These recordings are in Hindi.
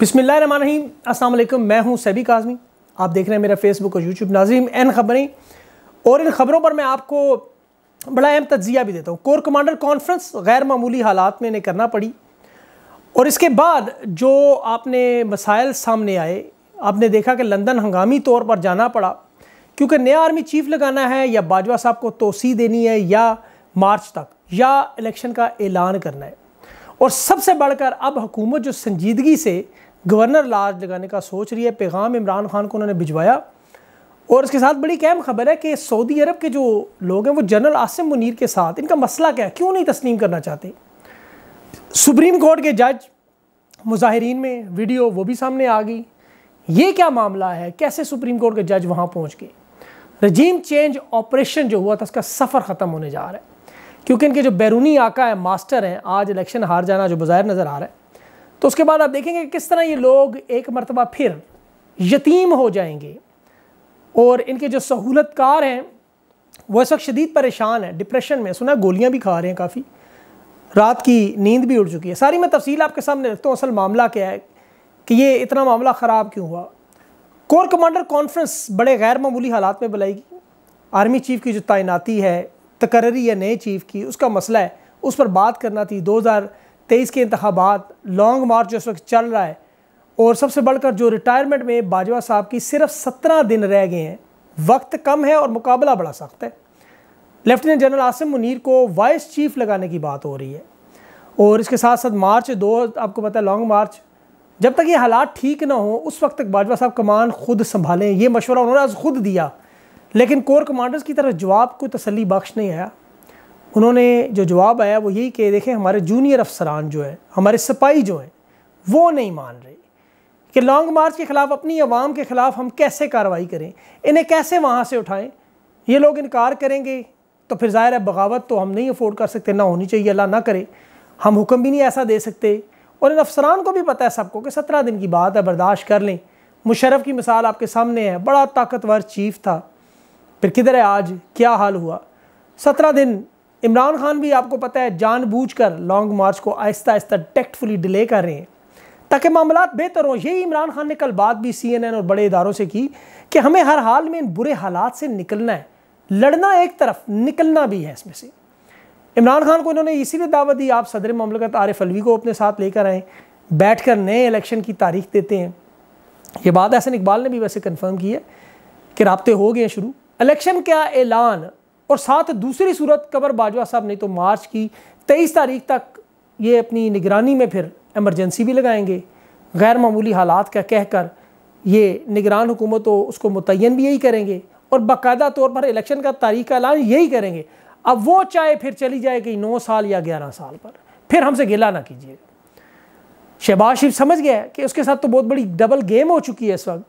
बिसमीम अल्लाम मैं हूँ सभी काजमी। आप देख रहे हैं मेरा फेसबुक और यूट्यूब नाजीम एन खबरें। और इन खबरों पर मैं आपको बड़ा अहम तजिया भी देता हूँ। कोर कमांडर कॉन्फ्रेंस गैर मामूली हालात में इन्हें करना पड़ी। और इसके बाद जो आपने मसाइल सामने आए, आपने देखा कि लंदन हंगामी तौर पर जाना पड़ा, क्योंकि नया आर्मी चीफ लगाना है, या बाजवा साहब को तोसी देनी है, या मार्च तक, या इलेक्शन का ऐलान करना है। और सबसे बढ़कर अब हुकूमत जो संजीदगी से गवर्नर लाज लगाने का सोच रही है, पैगाम इमरान खान को उन्होंने भिजवाया। और इसके साथ बड़ी अहम खबर है कि सऊदी अरब के जो लोग हैं, वो जनरल आसिम मुनीर के साथ, इनका मसला क्या है? क्यों नहीं तस्लीम करना चाहते? सुप्रीम कोर्ट के जज, मुजाहरीन में वीडियो, वो भी सामने आ गई। ये क्या मामला है? कैसे सुप्रीम कोर्ट के जज वहाँ पहुँच गए? रजीम चेंज ऑपरेशन जो हुआ था, उसका सफ़र ख़त्म होने जा रहा है। क्योंकि इनके जो बैरूनी आका है, मास्टर हैं, आज इलेक्शन हार जाना जो बाज़ाहिर नज़र आ रहा है। तो उसके बाद आप देखेंगे किस तरह ये लोग एक मरतबा फिर यतीम हो जाएँगे। और इनके जो सहूलतकार हैं, वो इस वक्त शदीद परेशान है, डिप्रेशन में। सुना, गोलियाँ भी खा रहे हैं काफ़ी। रात की नींद भी उड़ चुकी है। सारी मैं तफसील आपके सामने रखता हूँ, असल मामला क्या है कि ये इतना मामला ख़राब क्यों हुआ? कोर कमांडर कॉन्फ्रेंस बड़े गैर मामूली हालात में बुलाएगी। आर्मी चीफ की जो तैनाती है, तकर्री या नए चीफ की, उसका मसला है, उस पर बात करना थी। दो हज़ार तेईस के इंतबात लॉन्ग मार्च जो इस वक्त चल रहा है, और सबसे बढ़कर जो रिटायरमेंट में बाजवा साहब की सिर्फ़ सत्रह दिन रह गए हैं, वक्त कम है और मुकाबला बड़ा सख्त है। लेफ्टिनेंट जनरल आसिम मुनीर को वाइस चीफ लगाने की बात हो रही है, और इसके साथ साथ मार्च दो, आपको पता है लॉन्ग मार्च जब तक ये हालात ठीक ना हो, उस वक्त तक बाजवा साहब कमान खुद संभालें, ये मशवरा उन्होंने आज खुद दिया। लेकिन कोर कमांडर्स की तरफ़ जवाब, कोई तसली बख्श नहीं आया। उन्होंने जो जवाब आया वो यही कि देखें, हमारे जूनियर अफसरान जो हैं, हमारे सिपाही जो हैं, वो नहीं मान रहे कि लॉन्ग मार्च के ख़िलाफ़, अपनी आवाम के ख़िलाफ़ हम कैसे कार्रवाई करें, इन्हें कैसे वहाँ से उठाएँ? ये लोग इनकार करेंगे तो फिर ज़ाहिर है बगावत तो हम नहीं अफोर्ड कर सकते, ना होनी चाहिए, अल्लाह ना करे। हम हुक्म भी नहीं ऐसा दे सकते। और इन अफसरान को भी पता है सबको कि सत्रह दिन की बात है, बर्दाश्त कर लें। मुशरफ की मिसाल आपके सामने है, बड़ा ताकतवर चीफ था। फिर किधर है आज? क्या हाल हुआ? सत्रह दिन इमरान खान भी आपको पता है जानबूझकर लॉन्ग मार्च को आहिस्ता आहिस्ता टेक्टफुली डिले कर रहे हैं। ताकि मामला बेहतर हों, यही इमरान खान ने कल बात भी सी एन एन और बड़े इदारों से की कि हमें हर हाल में इन बुरे हालात से निकलना है। लड़ना एक तरफ़, निकलना भी है इसमें से। इमरान खान को इन्होंने इसीलिए दावत दी, आप सदर ममलकत आरिफ अलवी को अपने साथ लेकर आए बैठ कर नए इलेक्शन की तारीख देते हैं। ये बात एहसन इकबाल ने भी वैसे कन्फर्म की है कि रबते हो गए शुरू। इलेक्शन का ऐलान और साथ दूसरी सूरत कबर बाजवा साहब नहीं तो मार्च की तेईस तारीख तक ये अपनी निगरानी में फिर एमरजेंसी भी लगाएँगे। गैर मामूली हालात का कहकर ये निगरान हुकूमत तो उसको मुतन भी यही करेंगे और बाकायदा तौर पर इलेक्शन का तारीख का ऐलान यही करेंगे। अब वो चाहे फिर चली जाए कि नौ साल या ग्यारह साल पर, फिर हमसे गिला ना कीजिए। शहबाज शरीफ समझ गया कि उसके साथ तो बहुत बड़ी डबल गेम हो चुकी है इस वक्त।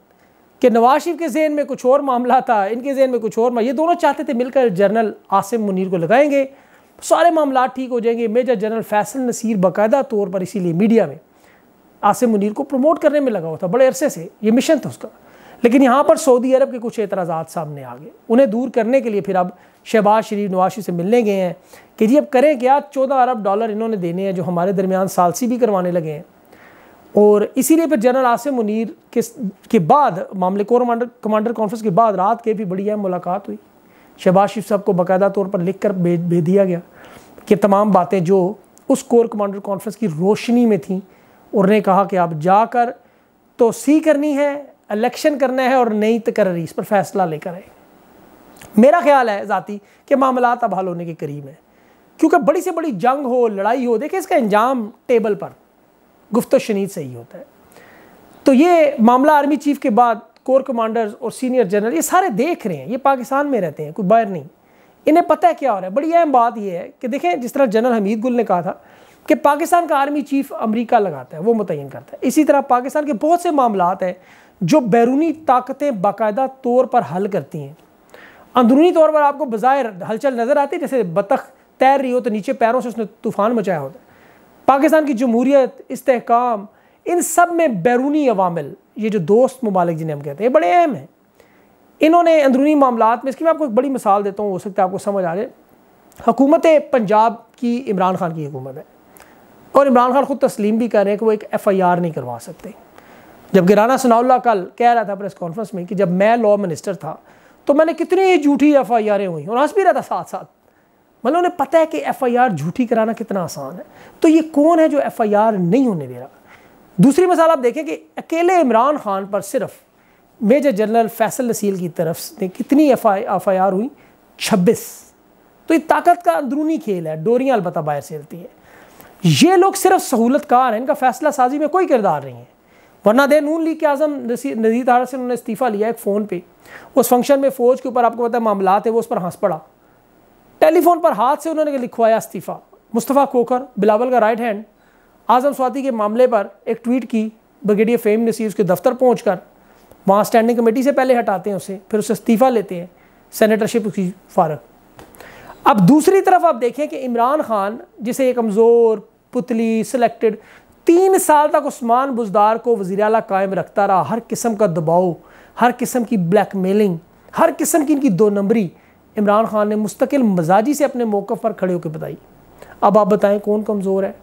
कि नवाज़ शरीफ के जहन में कुछ और मामला था, इनके जहन में कुछ और ये दोनों चाहते थे मिलकर जनरल आसिम मुनीर को लगाएँगे। सारे मामला ठीक हो जाएँगे, मेजर जनरल फैसल नसीर बाकायदा तौर पर इसीलिए मीडिया में आसिम मुनीर को प्रमोट करने में लगा हुआ था, बड़े अरसे से, ये मिशन था उसका। लेकिन यहाँ पर सऊदी अरब के कुछ एतराज़ात सामने आ गए। उन्हें दूर करने के लिए फिर अब शहबाज शरीफ, नवाज़ शरीफ से मिलने गए हैं कि जी अब करें क्या? चौदह अरब डॉलर इन्होंने देने हैं जो हमारे दरमियान सालसी भी करवाने लगे हैं। और इसीलिए फिर जनरल आसिम मुनीर के के बाद, मामले कोर कमांडर कॉन्फ्रेंस के बाद रात के भी बड़ी अहम मुलाकात हुई। शहबाज शरीफ साहब को बाकायदा तौर पर लिख कर भेज दिया गया कि तमाम बातें जो उस कोर कमांडर कॉन्फ्रेंस की रोशनी में थी, उन्होंने कहा कि आप जाकर तो सी करनी है, इलेक्शन करना है और नई तकर्री इस पर फैसला लेकर आए। मेरा ख्याल है ज़ाती कि मामला अब हल होने के करीब हैं, क्योंकि बड़ी से बड़ी जंग हो, लड़ाई हो, देखिए इसका अंजाम टेबल पर। गुफ्त शनीद सही होता है। तो ये मामला आर्मी चीफ के बाद कोर कमांडर्स और सीनियर जनरल ये सारे देख रहे हैं, ये पाकिस्तान में रहते हैं, कोई बाहर नहीं। इन्हें पता है क्या हो रहा है? बड़ी अहम बात यह है कि देखें, जिस तरह जनरल हमीद गुल ने कहा था कि पाकिस्तान का आर्मी चीफ अमेरिका लगाता है, वो मुतन करता है। इसी तरह पाकिस्तान के बहुत से मामला हैं जो बैरूनी ताकतें बाकायदा तौर पर हल करती हैं। अंदरूनी तौर पर आपको बाज़ाहिर हलचल नज़र आती है, जैसे बतख तैर रही हो तो नीचे पैरों से उसने तूफ़ान मचाया होता है। पाकिस्तान की जमहूरियत इसकाम इन सब में बैरूनी अवामिल, ये जो दोस्त ममालिक जिन्हें हम कहते हैं बड़े अहम हैं। इन्होंने अंदरूनी मामला में, इसकी मैं आपको एक बड़ी मिसाल देता हूँ, हो सकता है आपको समझ आ जाए। हुकूमत पंजाब की इमरान खान की हुकूमत है। और इमरान खान खुद तस्लीम भी कर रहे हैं कि वो एक एफ़ आई आर नहीं करवा सकते। जबकि राना सनाउल्ला कल कह रहा था प्रेस कॉन्फ्रेंस में कि जब मैं लॉ मिनिस्टर था तो मैंने कितनी झूठी एफ़ आई आरें हुई और हंस भी रहा था साथ साथ मतलब उन्हें पता है कि एफ़ आई आर झूठी कराना कितना आसान है। तो ये कौन है जो एफ़ आई आर नहीं होने दे रहा? दूसरी मिसाल आप देखें कि अकेले इमरान खान पर सिर्फ़ मेजर जनरल फैसल नसील की तरफ़ से कितनी एफ़ आई आर हुई? छब्बीस। तो ये ताकत का अंदरूनी खेल है, डोरियाँ अलबत् बाहर से चलती है। ये लोग सिर्फ़ सहूलतकार हैं, इनका फैसला साजी में कोई किरदार नहीं है। वरना दे नून लीग के आज़म नजीर तारा से उन्होंने इस्तीफ़ा लिया एक फ़ोन पे। उस फ़ंक्शन में फ़ौज के ऊपर आपको पता है मामला थे वो उस पर हंस पड़ा। टेलीफोन पर हाथ से उन्होंने लिखवाया इस्तीफ़ा। मुस्तफ़ा कोकर, बिलावल का राइट हैंड आज़म स्वाति के मामले पर एक ट्वीट की ब्रिगेडियर फेम नसीर उसके दफ्तर पहुँच कर वहाँ स्टैंडिंग कमेटी से पहले हटाते हैं उसे, फिर उसे इस्तीफ़ा लेते हैं सेनेटरशिप उसकी फारग। अब दूसरी तरफ़ आप देखें कि इमरान खान, जिसे एक कमज़ोर, पुतली सिलेक्टेड तीन साल तक उस्मान बुजदार को वजी अला कायम रखता रहा, हर किस्म का दबाव, हर किस्म की ब्लैक मेलिंग हर किस्म की इनकी दो नंबरी इमरान खान ने मुस्तकिल मजाजी से अपने मौक़ पर खड़े होकर बताई। अब आप बताएँ कौन कमज़ोर है?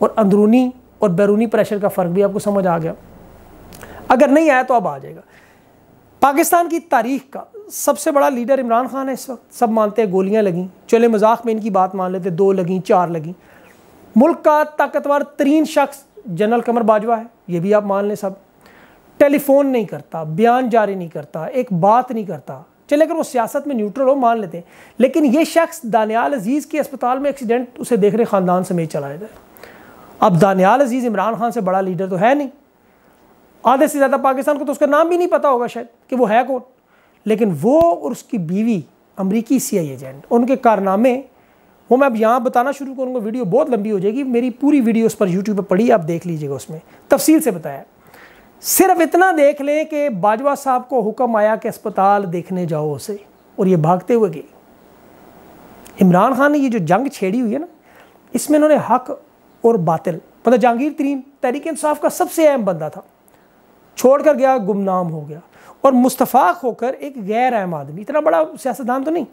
और अंदरूनी और बैरूनी प्रेशर का फ़र्क भी आपको समझ आ गया। अगर नहीं आया तो अब आ जाएगा। पाकिस्तान की तारीख का सबसे बड़ा लीडर इमरान खान है इस वक्त। सब मानते हैं गोलियाँ लगी। चले मज़ाक में इनकी बात मान लेते दो लगी, चार लगी। मुल्क का ताकतवर तरीन शख्स जनरल कमर बाजवा है। ये भी आप मान लें सब। टेलीफोन नहीं करता, बयान जारी नहीं करता, एक बात नहीं करता। चले, अगर वो सियासत में न्यूट्रल हो, मान लेते। हैं लेकिन ये शख्स दानियाल अज़ीज़ के अस्पताल में एक्सीडेंट उसे देख रहे ख़ानदान समेत चलाया जाए अब दानियाल अज़ीज़ इमरान खान से बड़ा लीडर तो है नहीं। आधे से ज़्यादा पाकिस्तान को तो उसका नाम भी नहीं पता होगा शायद, कि वो है कौन। लेकिन वो और उसकी बीवी, अमरीकी सी आई एजेंट उनके कारनामे, वो मैं अब यहाँ बताना शुरू करूँगा, वीडियो बहुत लंबी हो जाएगी। मेरी पूरी वीडियो उस पर यूट्यूब पर पड़ी आप देख लीजिएगा उसमें। तफसील से बताया। सिर्फ़ इतना देख लें कि बाजवा साहब को हुक्म आया कि अस्पताल देखने जाओ उसे, और ये भागते हुए गए। इमरान खान ने ये जो जंग छेड़ी हुई है ना, इसमें इन्होंने हक और बातिल मतलब जहांगीर तरीन, तहरीक इंसाफ का सबसे अहम बंदा था। छोड़कर गया, गुमनाम हो गया, और मुस्तफ़ाक होकर एक गैर अहम आदमी, इतना बड़ा सियासतदान तो नहीं,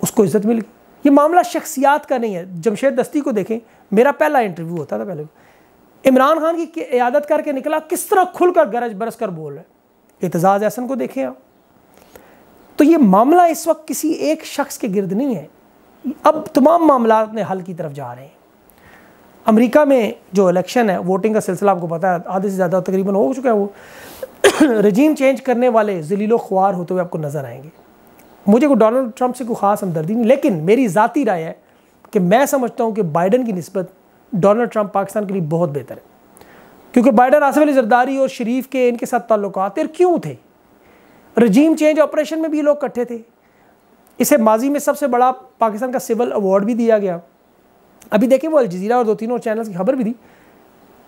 उसको इज़्ज़त मिल गई। ये मामला शख्सियात का नहीं है। जमशेद दस्ती को देखें, मेरा पहला इंटरव्यू होता था पहले। इमरान खान की इयादत करके निकला, किस तरह खुलकर गरज बरस कर बोल रहे एतजाज़ एहसन को देखें आप। तो ये मामला इस वक्त किसी एक शख्स के गिरद नहीं है। अब तमाम मामला अपने हल की तरफ़ जा रहे हैं। अमेरिका में जो इलेक्शन है, वोटिंग का सिलसिला आपको पता है, आधे से ज़्यादा तकरीबन हो चुका है वो। रजीम चेंज करने वाले जलीलो ख्वार होते हुए आपको नज़र आएँगे। मुझे को डोनाल्ड ट्रंप से कोई ख़ास हमदर्दी नहीं, लेकिन मेरी ज़ाती राय है कि मैं समझता हूँ कि बाइडन की नस्बत डोनाल्ड ट्रंप पाकिस्तान के लिए बहुत बेहतर है। क्योंकि बाइडन आसफ अली जरदारी और शरीफ के इनके साथ ताल्लुक क्यों थे? रजीम चेंज ऑपरेशन में भी लोग इकट्ठे थे। इसे माजी में सबसे बड़ा पाकिस्तान का सिविल अवार्ड भी दिया गया। अभी देखें वो अलजीरा और दो तीनों चैनल्स की खबर भी दी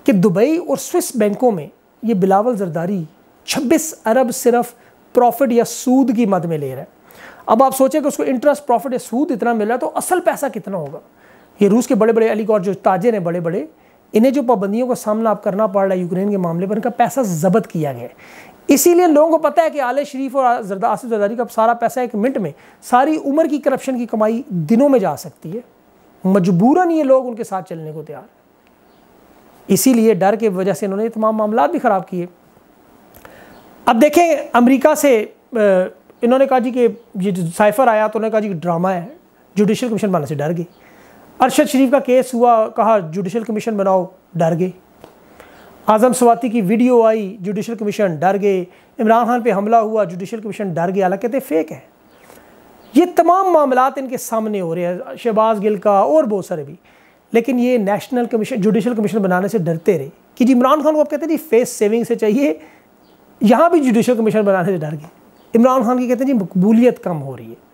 कि दुबई और स्विस बैंकों में ये बिलावल जरदारी 26 अरब सिर्फ़ प्रॉफिट या सूद की मद में ले रहा है। अब आप सोचें कि उसको इंटरेस्ट प्रॉफिट या सूद इतना मिल रहा है तो असल पैसा कितना होगा? ये रूस के बड़े बड़े अलीगौर जो ताजिर हैं बड़े बड़े इन्हें जो पाबंदियों का सामना आप करना पड़ रहा है यूक्रेन के मामले पर, इनका पैसा जब्त किया गया इसीलिए लोगों को पता है कि आले शरीफ और जरदा आसिफ जरदारी का सारा पैसा एक मिनट में सारी उम्र की करप्शन की कमाई दिनों में जा सकती है। मजबूरन ये लोग उनके साथ चलने को तैयार इसीलिए डर के वजह से इन्होंने तमाम मामला भी ख़राब किए। अब देखें, अमेरिका से इन्होंने कहा जी कि ये साइफर आया तो उन्होंने कहा जी ड्रामा है जुडिशल कमीशन बनाने से डर गई अरशद शरीफ का केस हुआ, कहा जुडिशल कमीशन बनाओ, डर गए. आज़म सवाती की वीडियो आई जुडिशल कमीशन डर गए. इमरान खान पे हमला हुआ जुडिशल कमीशन डर गया हालाँकि कहते फेक है. ये तमाम मामला इनके सामने हो रहे हैं, शहबाज गिल का और बहुत सारे भी। लेकिन ये नेशनल कमीशन जुडिशल कमीशन बनाने से डरते रहे कि जी इमरान खान को आप कहते हैं, जी फेस सेविंग से चाहिए, यहाँ भी जुडिशल कमीशन बनाने से डर गए. इमरान खान की कहते हैं, जी, मकबूलियत कम हो रही है।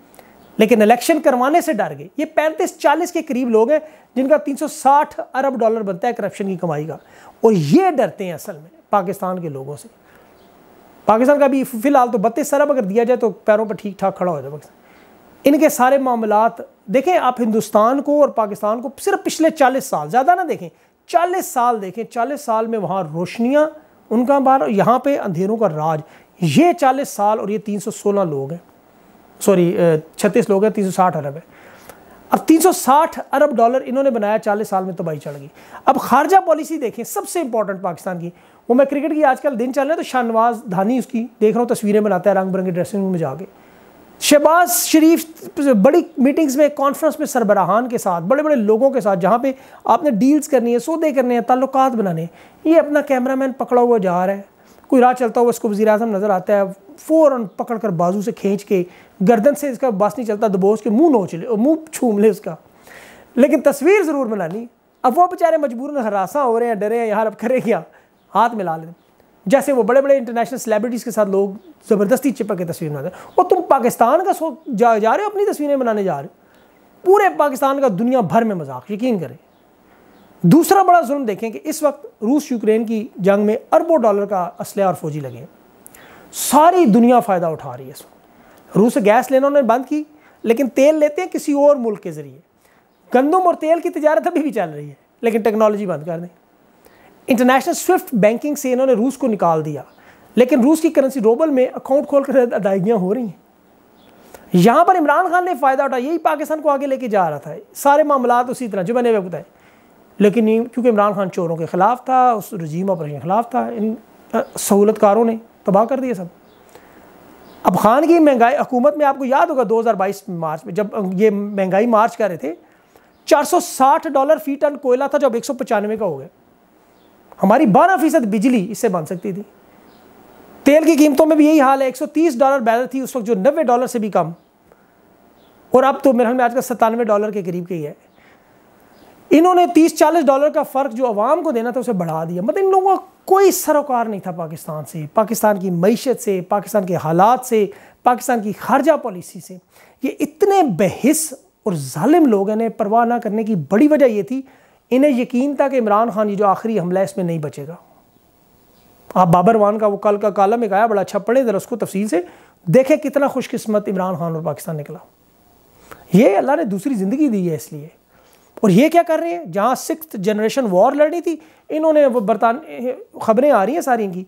लेकिन इलेक्शन करवाने से डर गए। ये पैंतीस चालीस के करीब लोग हैं, जिनका 360 अरब डॉलर बनता है करप्शन की कमाई का। और ये डरते हैं असल में पाकिस्तान के लोगों से। पाकिस्तान का भी फ़िलहाल तो बत्तीस अरब अगर दिया जाए तो पैरों पर ठीक ठाक खड़ा हो जाए पाकिस्तान। इनके सारे मामला देखें, आप हिंदुस्तान को और पाकिस्तान को सिर्फ़ पिछले चालीस साल, ज़्यादा ना देखें, चालीस साल देखें, चालीस साल में वहाँ रोशनियाँ, उनका बार, यहाँ पे अंधेरों का राज। ये चालीस साल और ये तीन सौ सोलह लोग हैं। सॉरी छत्तीस लोग हैं, तीन सौ साठ अरब है। अब 360 अरब डॉलर इन्होंने बनाया 40 साल में तबाही चढ़ गई अब खारजा पॉलिसी देखें, सबसे इंपॉर्टेंट पाकिस्तान की। वो मैं क्रिकेट की आजकल दिन चल रहे हैं तो शाहनवाज धानी उसकी देख रहा हूँ, तस्वीरें बनाता है, रंग बिरंगे ड्रेसिंग रूम में जाके। शहबाज शरीफ बड़ी मीटिंग्स में कॉन्फ्रेंस में सरबराहान के साथ बड़े बड़े लोगों के साथ, जहाँ पे आपने डील्स करनी है, सौदे करने हैं ताल्लुक बनाने ये अपना कैमरा पकड़ा हुआ जा रहा है। कोई राह चलता हुआ इसको वजी नज़र आता है फ़ौर पकड़ कर बाजू से खींच के गर्दन से इसका बस नहीं चलता दबोच के मुँह नोच ले मुँह छूम ले उसका लेकिन तस्वीर ज़रूर बनानी अब वो बेचारे मजबूर हरासा हो रहे हैं डरे हैं यार अब करें क्या? हाथ मिला लें। जैसे वो बड़े बड़े इंटरनेशनल सेलिब्रिटीज़ के साथ लोग ज़बरदस्ती चिपक के तस्वीर बनाते हैं। और तुम पाकिस्तान का सो जा, जा रहे हो अपनी तस्वीरें बनाने जा रहे हो। पूरे पाकिस्तान का दुनिया भर में मज़ाक यकीन करें। दूसरा बड़ा जुल्म देखें कि इस वक्त रूस यूक्रेन की जंग में अरबों डॉलर का असलह और फौजी लगे सारी दुनिया फ़ायदा उठा रही है इस वक्त। रूस से गैस लेना उन्होंने बंद की, लेकिन तेल लेते हैं किसी और मुल्क के ज़रिए। गंदम और तेल की तजारत अभी भी चल रही है, लेकिन टेक्नोलॉजी बंद कर दें। इंटरनेशनल स्विफ्ट बैंकिंग से इन्होंने रूस को निकाल दिया, लेकिन रूस की करेंसी रोबल में अकाउंट खोल कर अदायगियाँ हो रही हैं। यहाँ पर इमरान खान ने फ़ायदा उठाया, यही पाकिस्तान को आगे लेके जा रहा था। सारे मामला उसी तरह, जो मैंने अभी बताए। लेकिन क्योंकि इमरान खान चोरों के ख़िलाफ़ था, उस रजीम ऑपरेशन के ख़िलाफ़ था, इन सहूलतकारों ने। तबाह कर दिया सब। अब खान की महँगाई, हुकूमत में आपको याद होगा 2022 मार्च में जब ये महँगाई मार्च कर रहे थे 460 डॉलर फ़ी टन कोयला था जब एक का हो गया। हमारी बारह फ़ीसद बिजली इससे बन सकती थी। तेल की कीमतों में भी यही हाल है 130 डॉलर बैरल थी उस वक्त जो नब्बे डॉलर से भी कम। और अब तो मेरे में आजकल सत्तानवे डॉलर के करीब की है इन्होंने 30-40 डॉलर का फ़र्क जो आवाम को देना था उसे बढ़ा दिया। मतलब इन लोगों का कोई सरोकार नहीं था पाकिस्तान से, पाकिस्तान की मीशत से, पाकिस्तान के हालात से, पाकिस्तान की खारजा पॉलिसी से। ये इतने बहिस और ालिम लोग इन्हें परवाह ना करने की बड़ी वजह ये थी, इन्हें यकीन था कि इमरान खान, ये जो आखिरी हमला है, इसमें नहीं बचेगा। आप बाबर वान का, वो कल का कालम एक आया, बड़ा अच्छा पढ़े, ज़रा उसको तफसील से देखें कितना खुशकस्मत इमरान खान और पाकिस्तान निकला। ये अल्लाह ने दूसरी ज़िंदगी दी है इसलिए। और ये क्या कर रहे हैं? जहाँ सिक्स जनरेशन वॉर लड़नी थी, इन्होंने वो बरतान ख़बरें आ रही हैं सारी की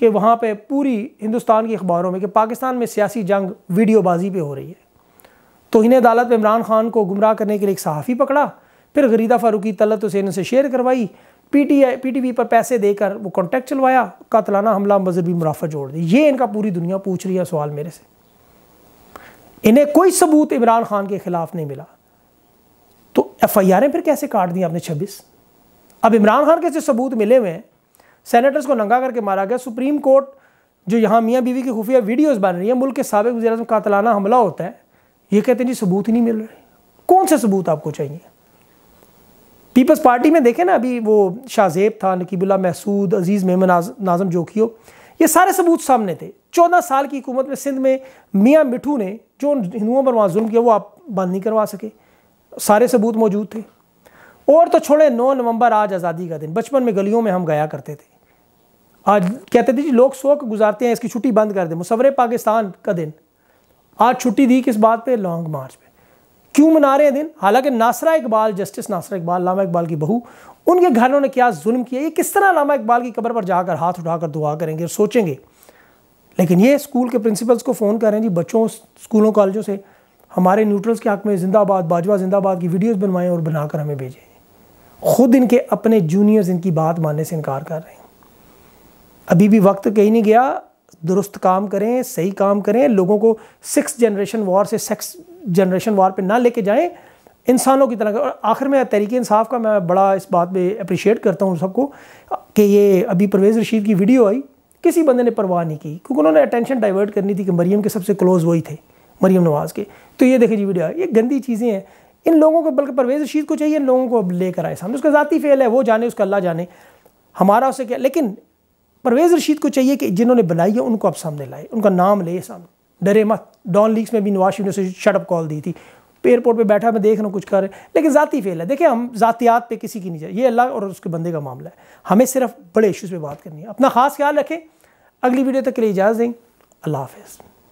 कि वहाँ पे पूरी हिंदुस्तान की अखबारों में, कि पाकिस्तान में सियासी जंग वीडियोबाजी पे हो रही है। तो इन्हें अदालत में इमरान खान को गुमराह करने के लिए एक सहाफ़ी पकड़ा, फिर गरीदा फ़ारूकी तलत हुसैन से शेयर करवाई P T I P T V पर पैसे देकर वो कॉन्टैक्ट चलवाया, कातलाना हमला, मजहबी मुनाफा जोड़ दी। ये इनका पूरी दुनिया पूछ रही है सवाल मेरे से। इन्हें कोई सबूत इमरान खान के ख़िलाफ़ नहीं मिला। तो एफ़ आई आर फिर कैसे काट दी आपने छब्बीस? अब इमरान खान के जो सबूत मिले हुए हैं सेनेटर्स को नंगा करके मारा गया। सुप्रीम कोर्ट जो यहाँ मियाँ बीवी की खुफिया वीडियोज़ बन रही है, मुल्क के सबक वजी अजम कातलाना हमला होता है, ये कहते हैं, जी, सबूत ही नहीं मिल रहे। कौन से सबूत आपको चाहिए? पीपल्स पार्टी में देखें ना अभी वो शाहजेब था, नकीबुल्ला महसूद अज़ीज़ मेमन नाजम जोखियो, ये सारे सबूत सामने थे। चौदह साल की हुकूमत में सिंध में मियाँ मिठू ने जो हिंदुओं पर वहाँ जुल्म किया, वो आप बंद नहीं करवा सके। सारे सबूत मौजूद थे। और तो छोड़े, नौ नवंबर आज आज़ादी का दिन। बचपन में गलियों में हम गया करते थे। आज कहते थे जी, लोग शोक गुजारते हैं, इसकी छुट्टी बंद कर दें। मुसवर पाकिस्तान का दिन। आज छुट्टी दी किस बात पे? लॉन्ग मार्च पे। क्यों मना रहे हैं दिन? हालाँकि नासरा इकबाल, जस्टिस नासरा इकबाल, लामा इकबाल की बहू, उनके घरों ने क्या जुल्म किया? ये किस तरह लामा इकबाल की कब्र पर जाकर हाथ उठाकर दुआ करेंगे और सोचेंगे? लेकिन ये स्कूल के प्रिंसिपल्स को फ़ोन करें जी, बच्चों, स्कूलों, कॉलेजों से। हमारे न्यूट्रल्स के हक में जिंदाबाद, बाजवा जिंदाबाद की वीडियोस बनवाएँ और बनाकर हमें भेजें। खुद इनके अपने जूनियर्स इनकी बात मानने से इनकार कर रहे हैं। अभी भी वक्त कहीं नहीं गया, दुरुस्त काम करें, सही काम करें, लोगों को सिक्स जनरेशन वॉर से सेक्स जनरेशन वॉर पे ना लेके जाएँ। इंसानों की तरह, और आखिर में तहरीक इंसाफ का मैं बड़ा इस बात पे अप्रिशिएट करता हूँ सबको, कि ये अभी परवेज़ रशीद की वीडियो आई, किसी बंदे ने परवाह नहीं की, क्योंकि उन्होंने अटेंशन डाइवर्ट करनी थी कि मरीम के सबसे क्लोज वही थे। मरीम नवाज़ के। तो ये देखे जी वीडियो ये गंदी चीज़ें हैं। इन लोगों को, बल्कि परवेज़ रशीद को चाहिए, इन लोगों को अब लेकर आए सामने। उसका ज़ाती फेल है, वो जाने, उसका अल्लाह जाने। हमारा उसे क्या, लेकिन परवेज़ रशीद को चाहिए कि जिन्होंने बनाई है, उनको अब सामने लाए, उनका नाम ले सामने। डरे मत। डॉन लीग्स में भी नवाज़ ने शटअप कॉल दी थी। एयरपोर्ट पे बैठा, मैं देख रहा हूँ, कुछ कर लेकिन ज़ाती फेल है। देखिए, हम ज़ातियात पे किसी की नहीं जाए ये अल्लाह और उसके बंदे का मामला है। हमें सिर्फ़ बड़े इश्यूज़ पे बात करनी है। अपना खास ख्याल रखें। अगली वीडियो तक के लिए इजाज़त दें। अल्लाह हाफ़